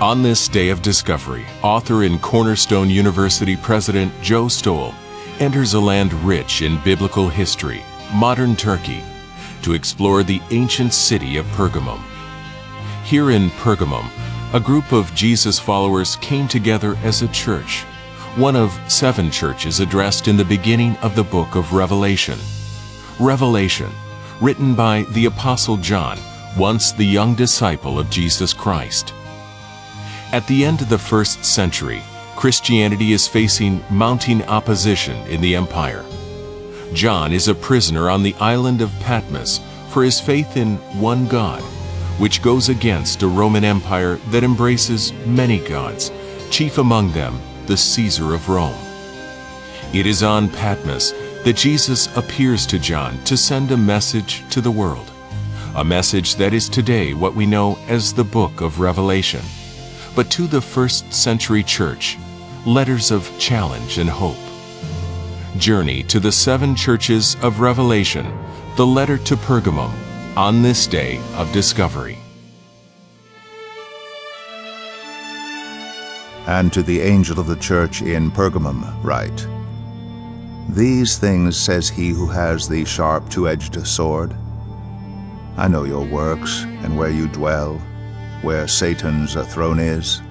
On this day of discovery, author and Cornerstone University President Joe Stowell enters a land rich in biblical history, modern Turkey, to explore the ancient city of Pergamum. Here in Pergamum, a group of Jesus followers came together as a church, one of seven churches addressed in the beginning of the book of Revelation. Revelation, written by the Apostle John, once the young disciple of Jesus Christ. At the end of the first century, Christianity is facing mounting opposition in the empire. John is a prisoner on the island of Patmos for his faith in one God, which goes against a Roman Empire that embraces many gods, chief among them the Caesar of Rome. It is on Patmos that Jesus appears to John to send a message to the world, a message that is today what we know as the book of Revelation, but to the first century church, letters of challenge and hope. Journey to the seven churches of Revelation, the letter to Pergamum, on this day of discovery. And to the angel of the church in Pergamum write, These things says he who has the sharp two-edged sword. I know your works, and where you dwell, where Satan's throne is.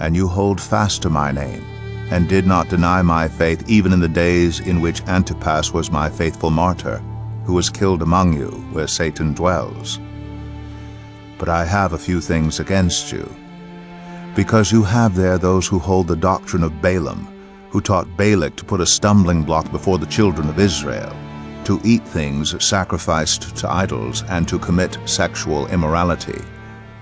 And you hold fast to my name, and did not deny my faith even in the days in which Antipas was my faithful martyr, who was killed among you, where Satan dwells. But I have a few things against you because you have there those who hold the doctrine of Balaam, who taught Balak to put a stumbling block before the children of Israel, to eat things sacrificed to idols, and to commit sexual immorality.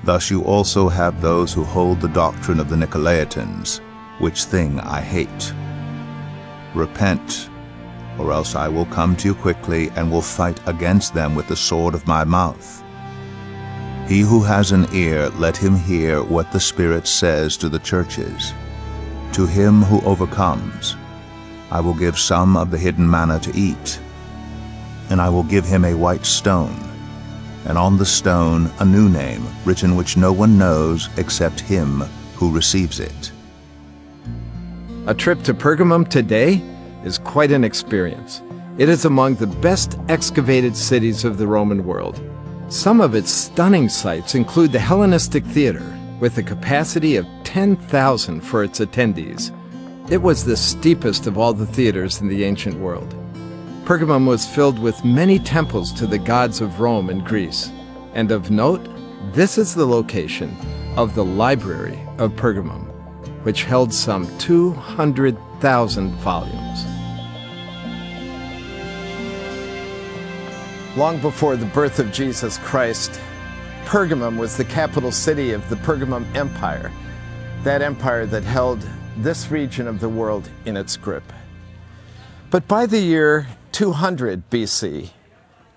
Thus you also have those who hold the doctrine of the Nicolaitans, which thing I hate. Repent, or else I will come to you quickly and will fight against them with the sword of my mouth. He who has an ear, let him hear what the Spirit says to the churches. To him who overcomes, I will give some of the hidden manna to eat, and I will give him a white stone, and on the stone a new name, written which no one knows except him who receives it. A trip to Pergamum today is quite an experience. It is among the best excavated cities of the Roman world. Some of its stunning sights include the Hellenistic Theater, with a capacity of 10,000 for its attendees. It was the steepest of all the theaters in the ancient world. Pergamum was filled with many temples to the gods of Rome and Greece. And of note, this is the location of the Library of Pergamum, which held some 200,000 volumes. Long before the birth of Jesus Christ, Pergamum was the capital city of the Pergamum Empire, that empire that held this region of the world in its grip. But by the year 200 BC,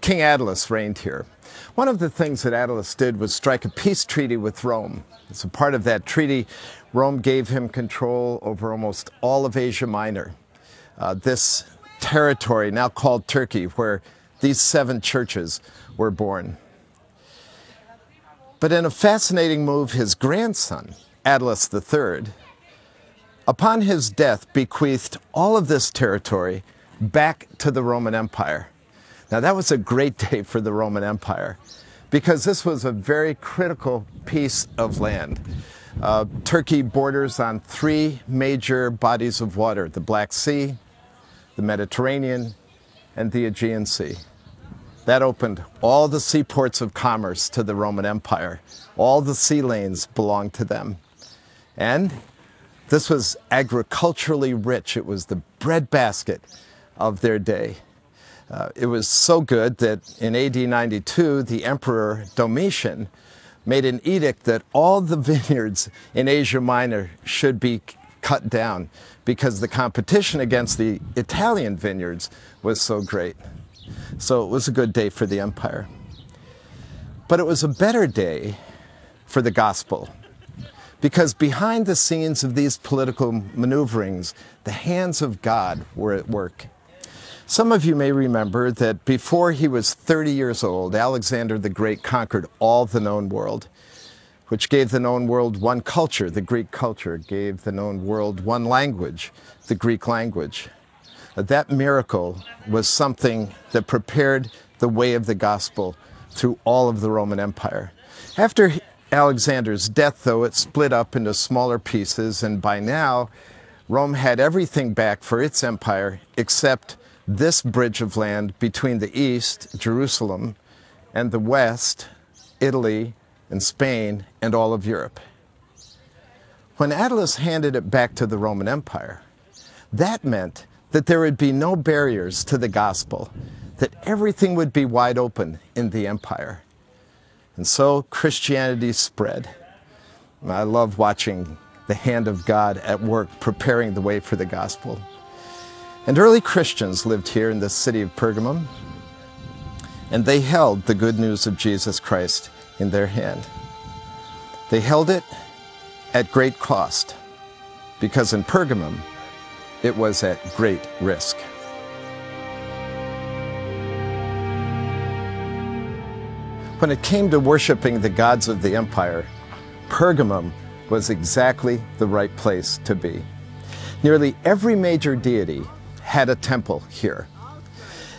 King Attalus reigned here. One of the things that Attalus did was strike a peace treaty with Rome. As a part of that treaty, Rome gave him control over almost all of Asia Minor. Uh, this territory, now called Turkey, where these seven churches were born. But in a fascinating move, his grandson, Attalus III, upon his death, bequeathed all of this territory back to the Roman Empire. Now, that was a great day for the Roman Empire because this was a very critical piece of land. Uh, Turkey borders on three major bodies of water the Black Sea, the Mediterranean, and the Aegean Sea. That opened all the seaports of commerce to the Roman Empire. All the sea lanes belonged to them. And this was agriculturally rich. It was the breadbasket of their day. Uh, it was so good that in AD 92, the Emperor Domitian made an edict that all the vineyards in Asia Minor should be cut down because the competition against the Italian vineyards was so great. So it was a good day for the empire. But it was a better day for the gospel. Because behind the scenes of these political maneuverings, the hands of God were at work. Some of you may remember that before he was 30 years old, Alexander the Great conquered all the known world. which gave the known world one culture, the Greek culture, gave the known world one language, the Greek language. That miracle was something that prepared the way of the gospel through all of the Roman Empire. After Alexander's death, though, it split up into smaller pieces, and by now, Rome had everything back for its empire except this bridge of land between the east, Jerusalem, and the west, Italy and Spain and all of Europe. When Attalus handed it back to the Roman Empire, that meant that there would be no barriers to the gospel, that everything would be wide open in the empire. And so Christianity spread. I love watching the hand of God at work preparing the way for the gospel. And early Christians lived here in the city of Pergamum, and they held the good news of Jesus Christ in their hand. They held it at great cost, because in Pergamum, it was at great risk. When it came to worshiping the gods of the empire, Pergamum was exactly the right place to be. Nearly every major deity had a temple here.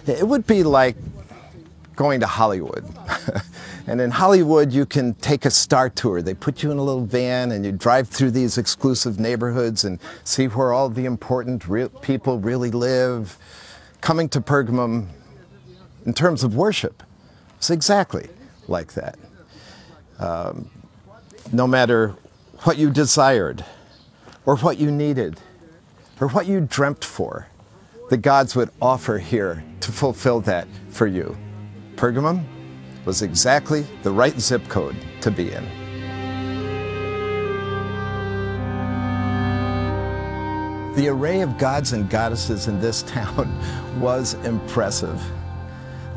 It would be like going to Hollywood. and in Hollywood, you can take a star tour. They put you in a little van and you drive through these exclusive neighborhoods and see where all the important people really live. Coming to Pergamum, in terms of worship, it's exactly like that. Um, no matter what you desired, or what you needed, or what you dreamt for, the gods would offer here to fulfill that for you. Pergamum was exactly the right zip code to be in. The array of gods and goddesses in this town was impressive.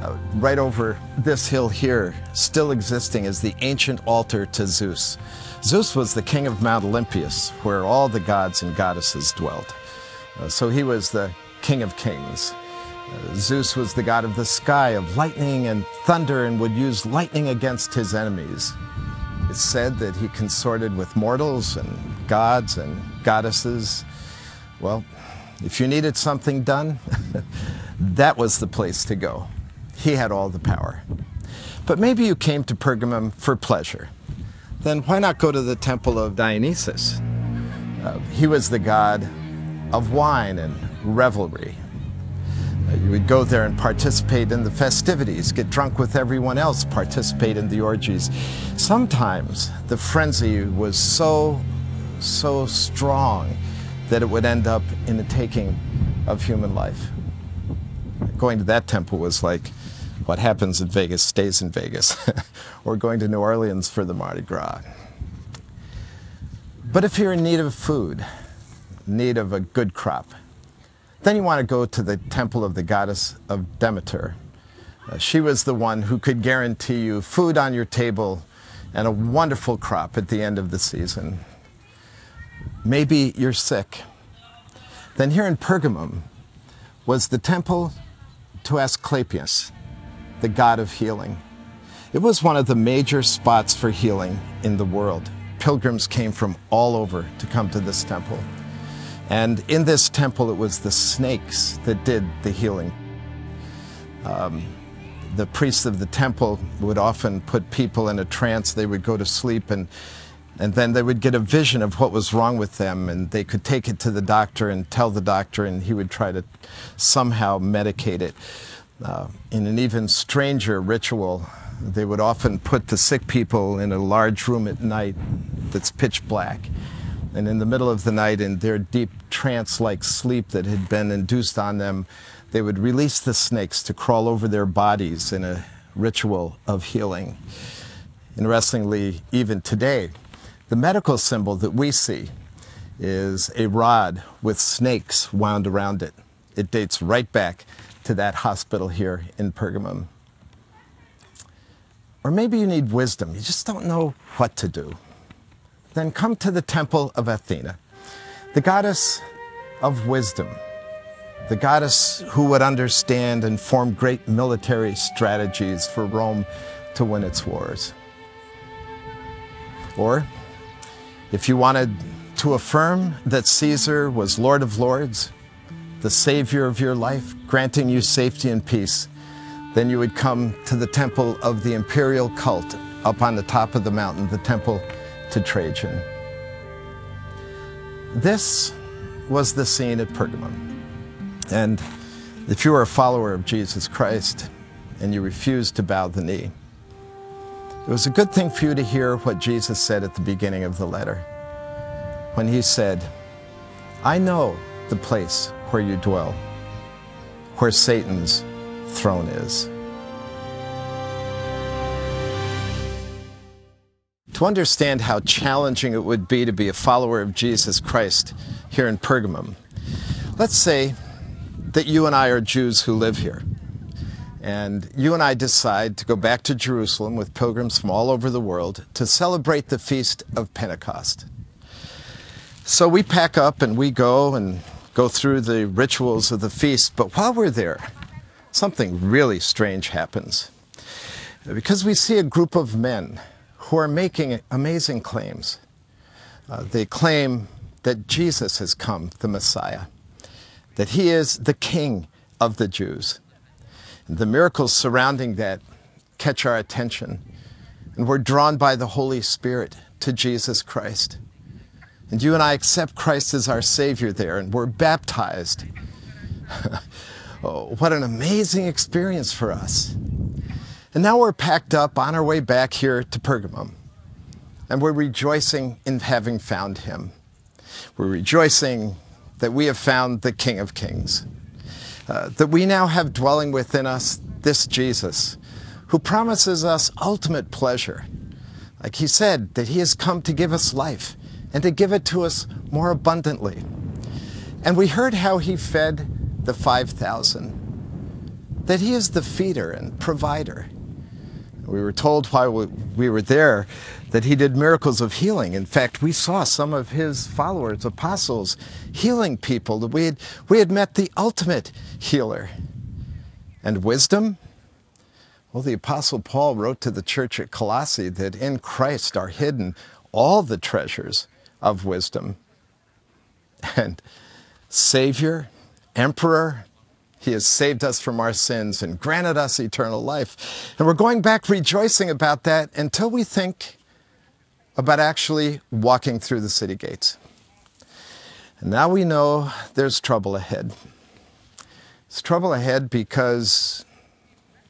Uh, right over this hill here, still existing, is the ancient altar to Zeus. Zeus was the king of Mount Olympus, where all the gods and goddesses dwelt. Uh, so he was the king of kings. Uh, Zeus was the god of the sky, of lightning and thunder, and would use lightning against his enemies. It's said that he consorted with mortals and gods and goddesses. Well, if you needed something done, that was the place to go. He had all the power. But maybe you came to Pergamum for pleasure. Then why not go to the temple of Dionysus? Uh, he was the god of wine and revelry. Uh, you would go there and participate in the festivities, get drunk with everyone else, participate in the orgies. Sometimes the frenzy was so, so strong that it would end up in the taking of human life. Going to that temple was like what happens in Vegas stays in Vegas, or going to New Orleans for the Mardi Gras. But if you're in need of food, need of a good crop, then you want to go to the temple of the goddess of Demeter. Uh, she was the one who could guarantee you food on your table and a wonderful crop at the end of the season. Maybe you're sick. Then here in Pergamum was the temple to Asclepius, the god of healing. It was one of the major spots for healing in the world. Pilgrims came from all over to come to this temple. And in this temple, it was the snakes that did the healing. Um, the priests of the temple would often put people in a trance. They would go to sleep and and then they would get a vision of what was wrong with them and they could take it to the doctor and tell the doctor and he would try to somehow medicate it. Uh, in an even stranger ritual, they would often put the sick people in a large room at night that's pitch black and in the middle of the night, in their deep trance like sleep that had been induced on them, they would release the snakes to crawl over their bodies in a ritual of healing. Interestingly, even today, the medical symbol that we see is a rod with snakes wound around it. It dates right back to that hospital here in Pergamum. Or maybe you need wisdom. You just don't know what to do then come to the temple of Athena, the goddess of wisdom, the goddess who would understand and form great military strategies for Rome to win its wars. Or if you wanted to affirm that Caesar was Lord of Lords, the Savior of your life, granting you safety and peace, then you would come to the temple of the imperial cult up on the top of the mountain, the temple to Trajan. This was the scene at Pergamum. And if you are a follower of Jesus Christ and you refuse to bow the knee, it was a good thing for you to hear what Jesus said at the beginning of the letter when he said, I know the place where you dwell, where Satan's throne is. To understand how challenging it would be to be a follower of Jesus Christ here in Pergamum, let's say that you and I are Jews who live here. And you and I decide to go back to Jerusalem with pilgrims from all over the world to celebrate the feast of Pentecost. So we pack up and we go and go through the rituals of the feast. But while we're there, something really strange happens. Because we see a group of men who are making amazing claims. Uh, they claim that Jesus has come, the Messiah, that he is the King of the Jews. And the miracles surrounding that catch our attention, and we're drawn by the Holy Spirit to Jesus Christ. And you and I accept Christ as our Savior there, and we're baptized. oh, what an amazing experience for us. And now we're packed up on our way back here to Pergamum. And we're rejoicing in having found him. We're rejoicing that we have found the King of Kings. Uh, that we now have dwelling within us this Jesus, who promises us ultimate pleasure. Like he said, that he has come to give us life and to give it to us more abundantly. And we heard how he fed the 5,000, that he is the feeder and provider. We were told while we were there that he did miracles of healing. In fact, we saw some of his followers, apostles, healing people. That we had, we had met the ultimate healer. And wisdom? Well, the Apostle Paul wrote to the church at Colossae that in Christ are hidden all the treasures of wisdom. And Savior, Emperor, he has saved us from our sins and granted us eternal life. And we're going back rejoicing about that until we think about actually walking through the city gates. And now we know there's trouble ahead. It's trouble ahead because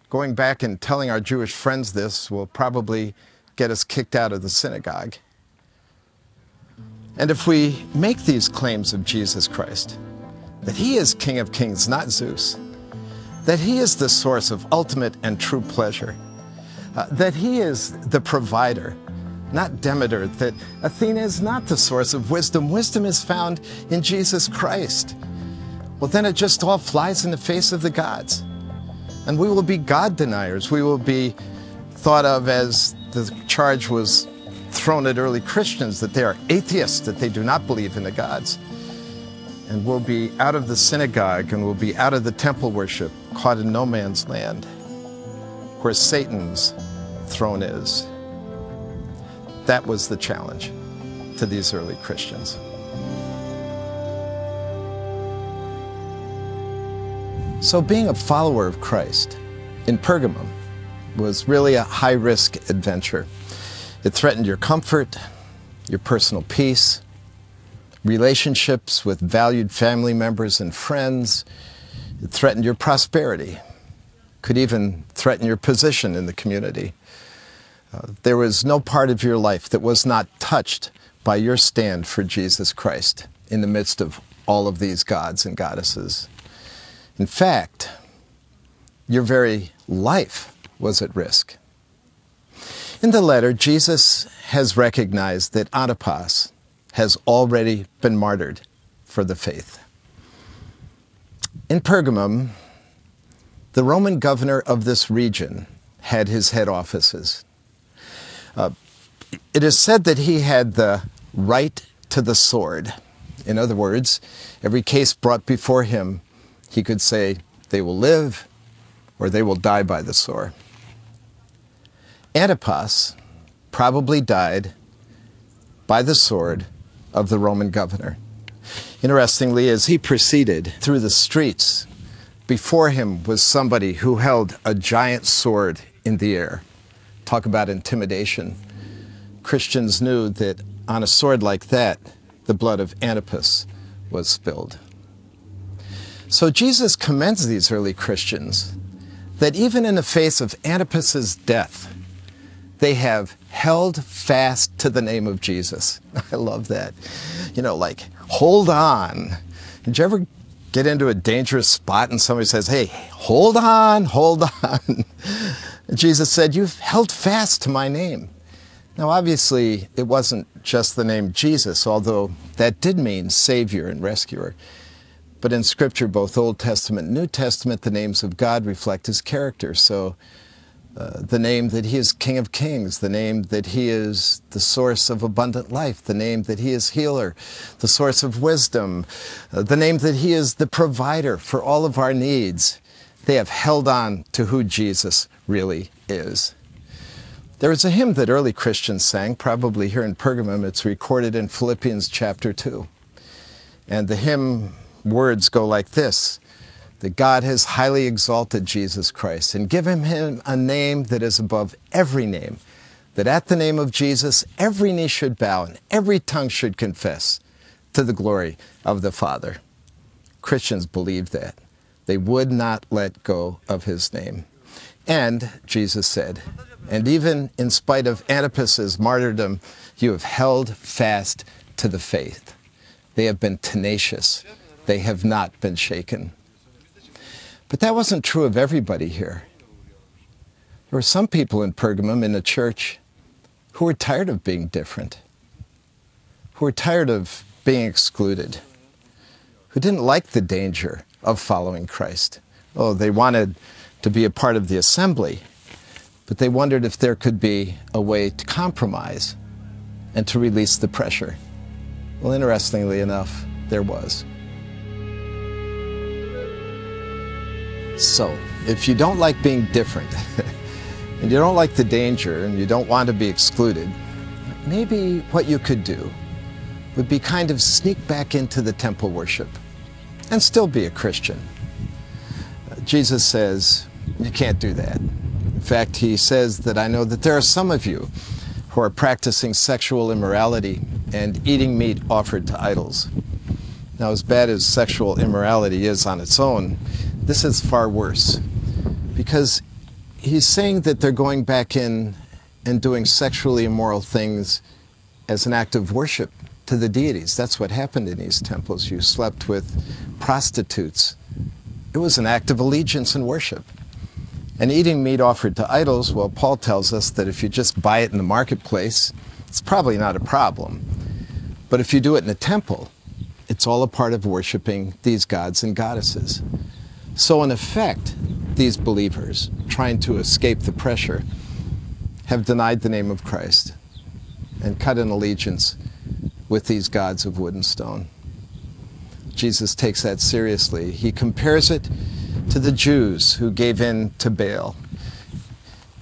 going back and telling our Jewish friends this will probably get us kicked out of the synagogue. And if we make these claims of Jesus Christ, that he is King of Kings, not Zeus, that he is the source of ultimate and true pleasure, uh, that he is the provider, not Demeter, that Athena is not the source of wisdom. Wisdom is found in Jesus Christ. Well, then it just all flies in the face of the gods. And we will be God deniers. We will be thought of as the charge was thrown at early Christians that they are atheists, that they do not believe in the gods and we'll be out of the synagogue and we'll be out of the temple worship, caught in no man's land, where Satan's throne is. That was the challenge to these early Christians. So, being a follower of Christ in Pergamum was really a high risk adventure. It threatened your comfort, your personal peace, relationships with valued family members and friends. It threatened your prosperity, could even threaten your position in the community. Uh, there was no part of your life that was not touched by your stand for Jesus Christ in the midst of all of these gods and goddesses. In fact, your very life was at risk. In the letter, Jesus has recognized that Antipas, has already been martyred for the faith. In Pergamum, the Roman governor of this region had his head offices. Uh, it is said that he had the right to the sword. In other words, every case brought before him, he could say, they will live or they will die by the sword. Antipas probably died by the sword of the Roman governor. Interestingly, as he proceeded through the streets, before him was somebody who held a giant sword in the air. Talk about intimidation. Christians knew that on a sword like that, the blood of Antipas was spilled. So Jesus commends these early Christians that even in the face of Antipas's death, they have held fast to the name of Jesus. I love that. You know, like, hold on. Did you ever get into a dangerous spot and somebody says, hey, hold on, hold on? Jesus said, You've held fast to my name. Now, obviously, it wasn't just the name Jesus, although that did mean Savior and Rescuer. But in Scripture, both Old Testament and New Testament, the names of God reflect His character. So, uh, the name that He is King of Kings, the name that He is the source of abundant life, the name that He is healer, the source of wisdom, uh, the name that He is the provider for all of our needs. They have held on to who Jesus really is. There is a hymn that early Christians sang, probably here in Pergamum. It's recorded in Philippians chapter 2. And the hymn words go like this that God has highly exalted Jesus Christ and given him a name that is above every name, that at the name of Jesus every knee should bow and every tongue should confess to the glory of the Father. Christians believe that. They would not let go of his name. And Jesus said, and even in spite of Antipas's martyrdom, you have held fast to the faith. They have been tenacious. They have not been shaken. But that wasn't true of everybody here. There were some people in Pergamum in the church who were tired of being different, who were tired of being excluded, who didn't like the danger of following Christ. Oh, they wanted to be a part of the assembly, but they wondered if there could be a way to compromise and to release the pressure. Well, interestingly enough, there was. So, if you don't like being different, and you don't like the danger, and you don't want to be excluded, maybe what you could do would be kind of sneak back into the temple worship and still be a Christian. Jesus says, you can't do that. In fact, he says that I know that there are some of you who are practicing sexual immorality and eating meat offered to idols. Now, as bad as sexual immorality is on its own, this is far worse because he's saying that they're going back in and doing sexually immoral things as an act of worship to the deities. That's what happened in these temples. You slept with prostitutes. It was an act of allegiance and worship. And eating meat offered to idols, well, Paul tells us that if you just buy it in the marketplace, it's probably not a problem. But if you do it in a temple, it's all a part of worshiping these gods and goddesses. So, in effect, these believers, trying to escape the pressure, have denied the name of Christ and cut an allegiance with these gods of wood and stone. Jesus takes that seriously. He compares it to the Jews who gave in to Baal.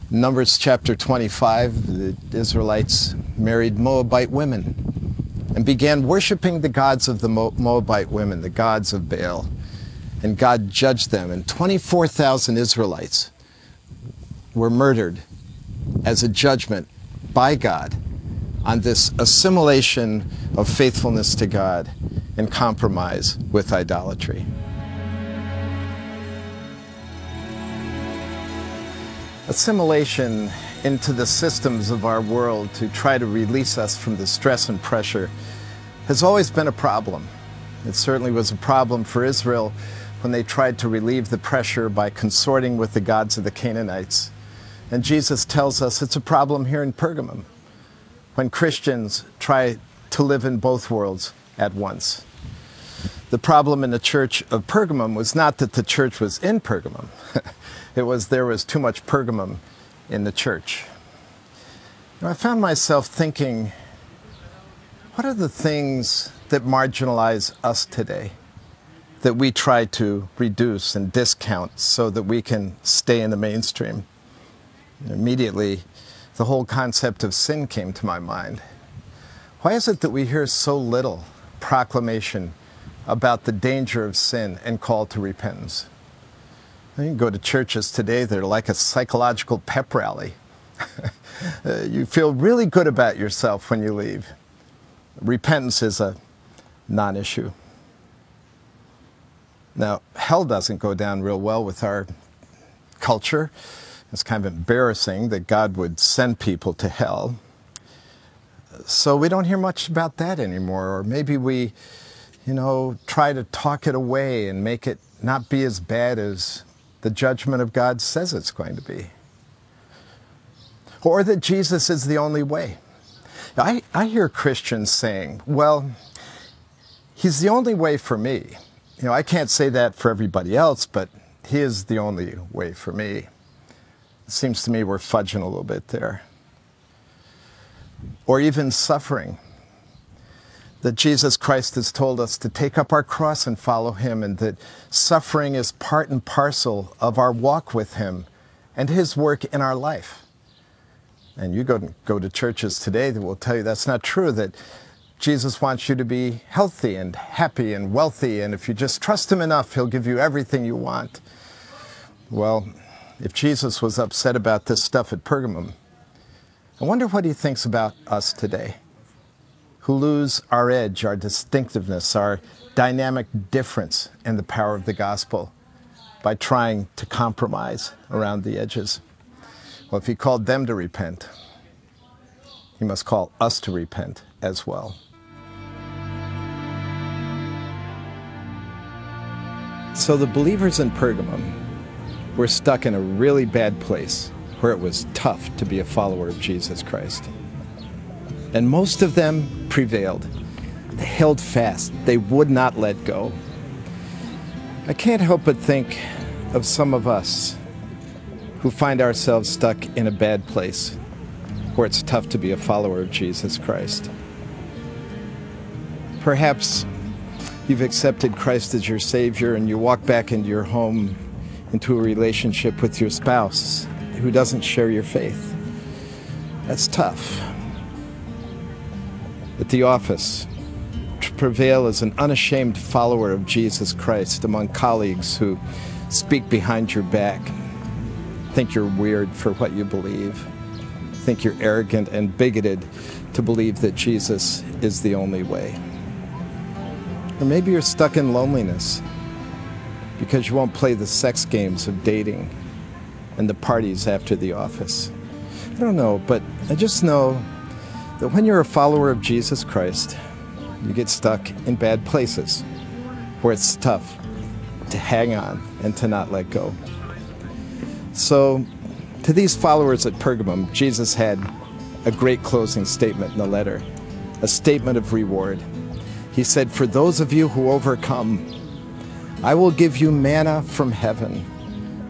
Numbers chapter 25, the Israelites married Moabite women and began worshiping the gods of the Moabite women, the gods of Baal. And God judged them, and 24,000 Israelites were murdered as a judgment by God on this assimilation of faithfulness to God and compromise with idolatry. Assimilation into the systems of our world to try to release us from the stress and pressure has always been a problem. It certainly was a problem for Israel when they tried to relieve the pressure by consorting with the gods of the Canaanites. And Jesus tells us it's a problem here in Pergamum when Christians try to live in both worlds at once. The problem in the church of Pergamum was not that the church was in Pergamum, it was there was too much Pergamum in the church. Now, I found myself thinking, what are the things that marginalize us today that we try to reduce and discount so that we can stay in the mainstream? Immediately, the whole concept of sin came to my mind. Why is it that we hear so little proclamation about the danger of sin and call to repentance? You can go to churches today, they're like a psychological pep rally. Uh, you feel really good about yourself when you leave. Repentance is a non issue. Now, hell doesn't go down real well with our culture. It's kind of embarrassing that God would send people to hell. So we don't hear much about that anymore. Or maybe we, you know, try to talk it away and make it not be as bad as the judgment of God says it's going to be. Or that Jesus is the only way. I, I hear Christians saying, well, he's the only way for me. You know, I can't say that for everybody else, but he is the only way for me. It seems to me we're fudging a little bit there. Or even suffering. That Jesus Christ has told us to take up our cross and follow him, and that suffering is part and parcel of our walk with him and his work in our life. And you go, go to churches today that will tell you that's not true, that Jesus wants you to be healthy and happy and wealthy, and if you just trust Him enough, He'll give you everything you want. Well, if Jesus was upset about this stuff at Pergamum, I wonder what He thinks about us today, who lose our edge, our distinctiveness, our dynamic difference in the power of the gospel by trying to compromise around the edges. Well, if He called them to repent, He must call us to repent as well. So the believers in Pergamum were stuck in a really bad place where it was tough to be a follower of Jesus Christ. And most of them prevailed. They held fast, they would not let go. I can't help but think of some of us who find ourselves stuck in a bad place where it's tough to be a follower of Jesus Christ. Perhaps you've accepted Christ as your Savior and you walk back into your home into a relationship with your spouse who doesn't share your faith. That's tough. At the office, to prevail as an unashamed follower of Jesus Christ among colleagues who speak behind your back, think you're weird for what you believe, think you're arrogant and bigoted to believe that Jesus is the only way. Or maybe you're stuck in loneliness because you won't play the sex games of dating and the parties after the office. I don't know, but I just know that when you're a follower of Jesus Christ, you get stuck in bad places where it's tough to hang on and to not let go. So, to these followers at Pergamum, Jesus had a great closing statement in the letter, a statement of reward. He said, For those of you who overcome, I will give you manna from heaven.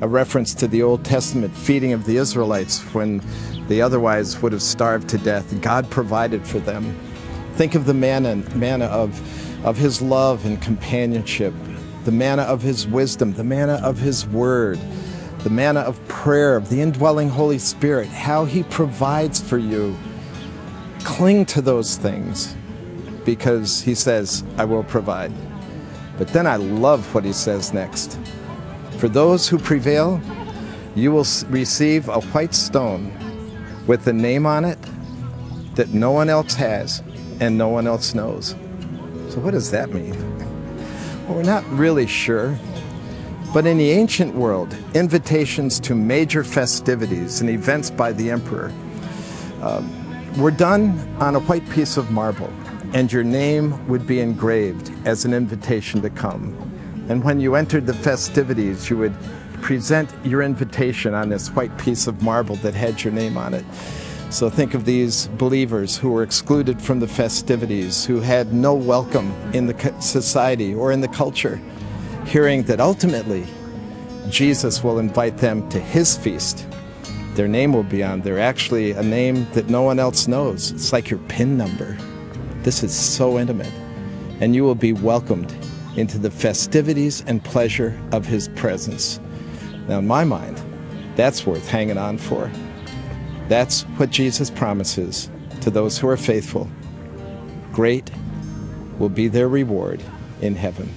A reference to the Old Testament feeding of the Israelites when they otherwise would have starved to death. God provided for them. Think of the manna, manna of, of His love and companionship, the manna of His wisdom, the manna of His word, the manna of prayer, of the indwelling Holy Spirit, how He provides for you. Cling to those things because he says, I will provide. But then I love what he says next. For those who prevail, you will receive a white stone with the name on it that no one else has and no one else knows. So, what does that mean? Well, we're not really sure. But in the ancient world, invitations to major festivities and events by the emperor um, were done on a white piece of marble and your name would be engraved as an invitation to come. And when you entered the festivities, you would present your invitation on this white piece of marble that had your name on it. So think of these believers who were excluded from the festivities, who had no welcome in the society or in the culture, hearing that ultimately Jesus will invite them to his feast. Their name will be on there, actually a name that no one else knows. It's like your PIN number. This is so intimate. And you will be welcomed into the festivities and pleasure of His presence. Now, in my mind, that's worth hanging on for. That's what Jesus promises to those who are faithful great will be their reward in heaven.